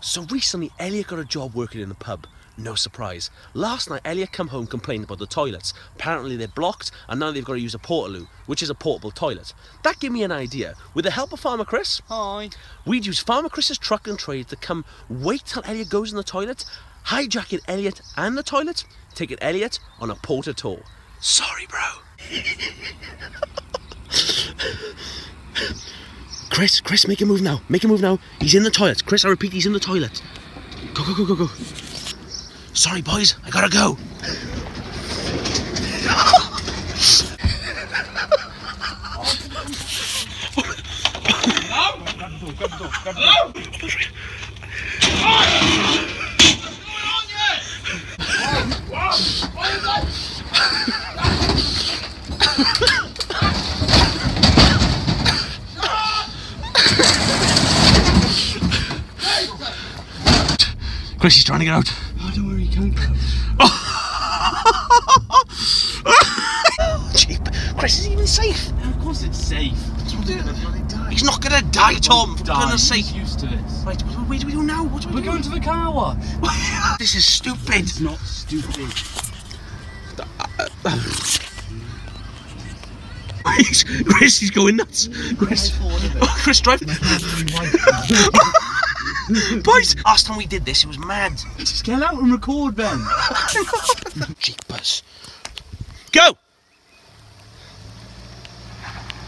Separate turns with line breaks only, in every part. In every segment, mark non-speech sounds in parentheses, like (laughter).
so recently, Elliot got a job working in a pub. No surprise. Last night, Elliot come home complaining about the toilets. Apparently, they're blocked, and now they've got to use a portaloo, which is a portable toilet. That gave me an idea. With the help of Farmer Chris,
Hi.
we'd use Farmer Chris's truck and trade to come wait till Elliot goes in the toilet, hijacking Elliot and the toilet, taking Elliot on a porter tour. Sorry, bro. (laughs) Chris, Chris, make a move now. Make a move now. He's in the toilet. Chris, I repeat, he's in the toilet. Go, go, go, go, go. Sorry, boys, I gotta go. Chris, he's trying to get out.
Oh, don't worry, you can't go. (laughs)
Cheap. Chris is even safe.
of course it's safe.
He's not gonna die, Tom. For goodness sake.
He's used to this.
Right, what, what do we do now? What do we
We're
do?
going to the car wash. (laughs)
This is stupid.
It's not stupid. (laughs)
Chris, Chris, he's going nuts. Chris, oh, Chris, drive. (laughs) Boys, last time we did this, it was mad.
Just get out and record, Ben. (laughs)
Jeepers. Go!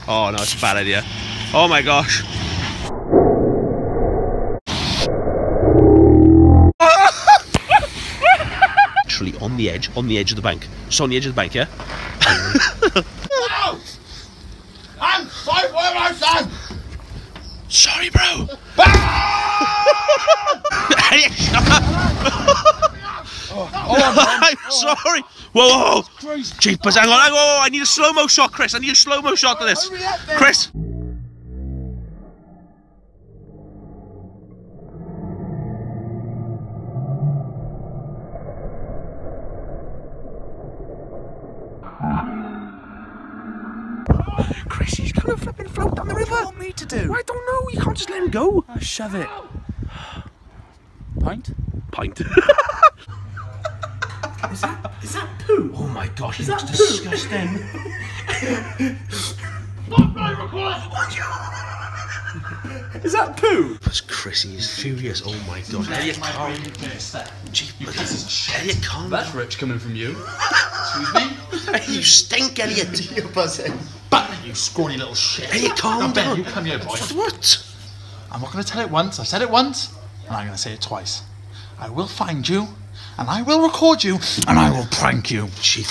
Oh no, it's a bad idea. Oh my gosh. (laughs) Literally on the edge, on the edge of the bank. Just on the edge of the bank, yeah?
I'm sorry for my son!
Sorry, bro. Elliot, shut. Oh, (laughs) I'm sorry. Whoa, whoa, whoa. Jeepers, hang on, hang on, whoa, whoa, I need a slow-mo shot, Chris. I need a slow-mo shot to this.
Hurry up then.
Chris. Chris, he's gonna flipping float down the river.
What do you want me to do?
I don't know. You can't just let him go.
Oh, shove it. Pint?
Pint. (laughs)
Is that, is that poo?
oh my gosh, he
Is
looks disgusting.
Stop my record!
Is that poo?
Chrissy is furious. Oh my god. Elliot, calm. Jeepers. Elliot, calm
That's rich coming from you. Excuse me? (laughs)
You stink, Elliot. (laughs)
You're buzzing.
But you scrawny little shit.
Elliot, calm
Now, Ben, you come here, boy.
What?
I'm not going to tell it once. I've said it once, and I'm going to say it twice. I will find you, and I will record you, and I will prank you.
Chief.